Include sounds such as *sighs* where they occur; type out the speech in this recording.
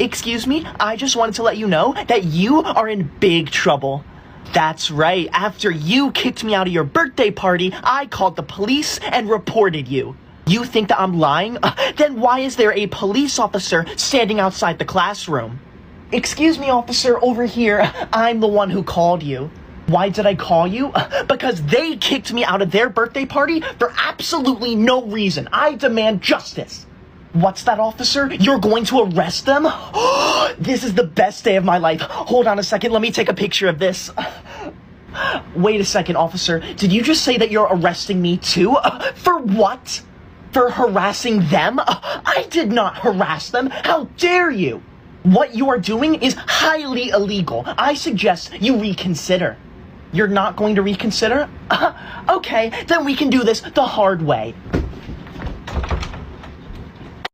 Excuse me, I just wanted to let you know that you are in big trouble. That's right, after you kicked me out of your birthday party, I called the police and reported you. You think that I'm lying? Uh, *laughs* then why is there a police officer standing outside the classroom? Excuse me, officer, over here. *laughs* I'm the one who called you. Why did I call you? *laughs* Because they kicked me out of their birthday party for absolutely no reason. I demand justice. What's that, officer? You're going to arrest them? *gasps* this is the best day of my life. Hold on a second. Let me take a picture of this. *sighs* Wait a second, officer. Did you just say that you're arresting me too? *sighs* For what? For harassing them? *sighs* I did not harass them. How dare you? What you are doing is highly illegal. I suggest you reconsider. You're not going to reconsider? Okay, then we can do this the hard way.